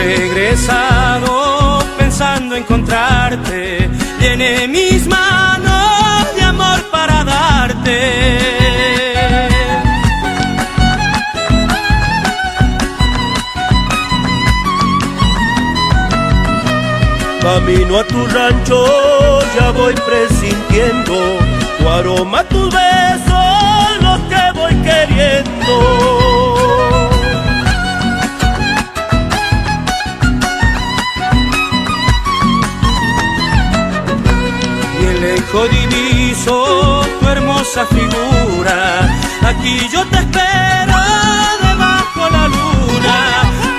alejado pensando encontrarte. Llené mis manos de amor para darte. Camino a tu rancho, ya voy presintiendo tu aroma, tus besos, Lejos diviso tu hermosa figura. Aquí yo te espero debajo la luna.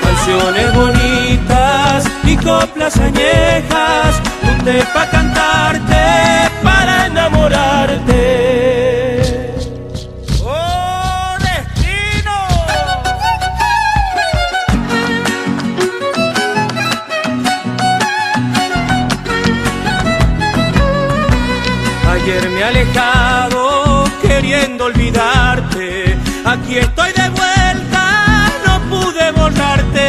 Canciones bonitas y coplas añejas, junté pa' cantarte, Ayer me he alejado queriendo olvidarte. Aquí estoy de vuelta, no pude borrarte.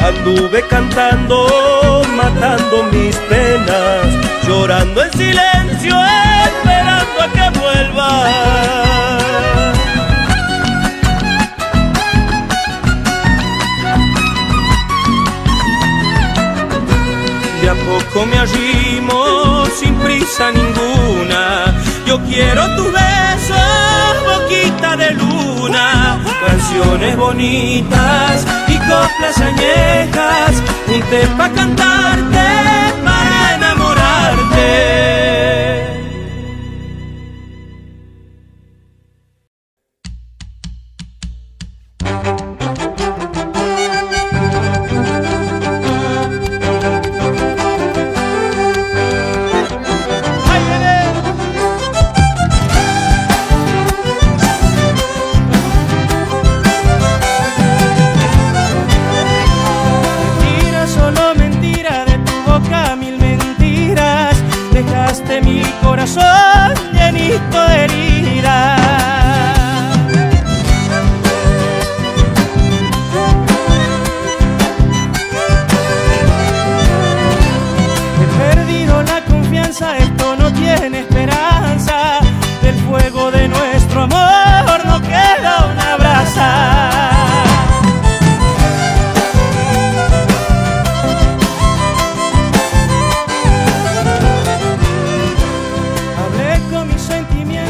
Anduve cantando, matando mis penas, llorando en silencio, esperando a que vuelva. A poco me arrimo sin prisa ninguna. Yo quiero tu beso, boquita de luna. Canciones bonitas y coplas añejas. Junté pa' cantarte, dejaste mi corazón llenito de heridas. He perdido la confianza, esto no tiene esperanza del fuego de nuestro amor. sentimiento.